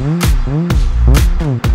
음, 음, 음, 음.